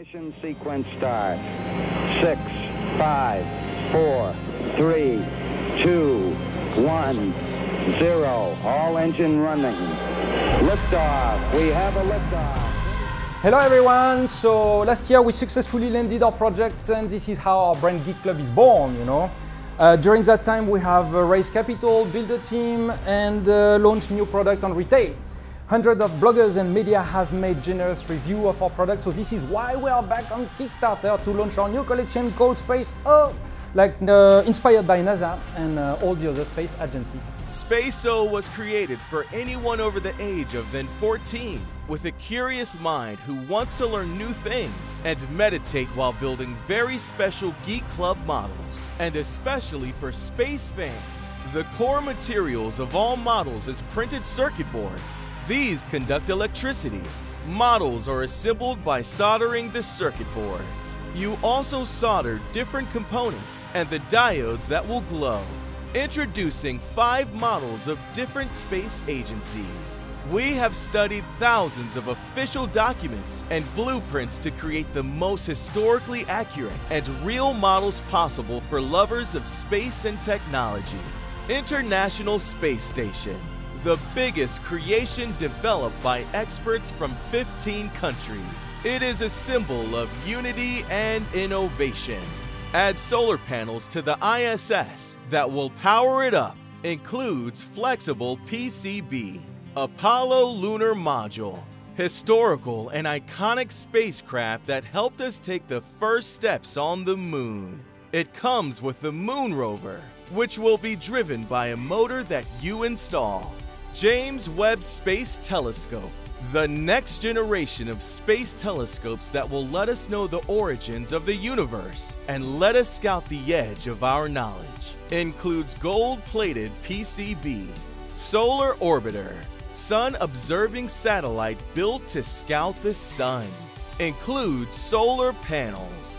Ignition sequence start. Six, five, four, three, two, one, zero. All engine running. Liftoff. We have a liftoff. Hello everyone! So last year we successfully landed our project and this is how our Brand Geek Club is born, you know. Uh, during that time we have uh, raised capital, built a team and uh, launched new product on retail. Hundreds of bloggers and media has made generous review of our product, so this is why we are back on Kickstarter to launch our new collection called Space O, like uh, inspired by NASA and uh, all the other space agencies. Space O was created for anyone over the age of then 14 with a curious mind who wants to learn new things and meditate while building very special Geek Club models, and especially for space fans. The core materials of all models is printed circuit boards. These conduct electricity. Models are assembled by soldering the circuit boards. You also solder different components and the diodes that will glow. Introducing five models of different space agencies. We have studied thousands of official documents and blueprints to create the most historically accurate and real models possible for lovers of space and technology. International Space Station, the biggest creation developed by experts from 15 countries. It is a symbol of unity and innovation. Add solar panels to the ISS that will power it up. Includes flexible PCB, Apollo Lunar Module, historical and iconic spacecraft that helped us take the first steps on the moon. It comes with the Moon Rover, which will be driven by a motor that you install. James Webb Space Telescope, the next generation of space telescopes that will let us know the origins of the universe and let us scout the edge of our knowledge. Includes gold plated PCB, solar orbiter, sun observing satellite built to scout the sun. Includes solar panels,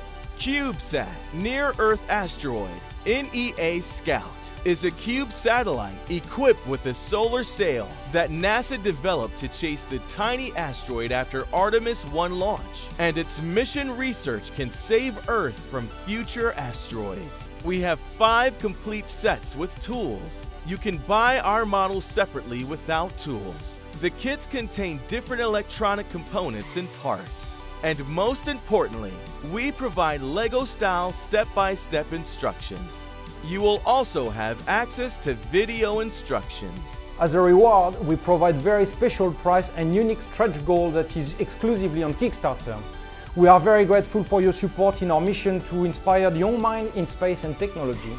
CubeSat, near Earth asteroid, NEA Scout is a cube satellite equipped with a solar sail that NASA developed to chase the tiny asteroid after Artemis 1 launch, and its mission research can save Earth from future asteroids. We have five complete sets with tools. You can buy our models separately without tools. The kits contain different electronic components and parts. And most importantly, we provide LEGO style step by step instructions. You will also have access to video instructions. As a reward, we provide very special price and unique stretch goal that is exclusively on Kickstarter. We are very grateful for your support in our mission to inspire the young mind in space and technology.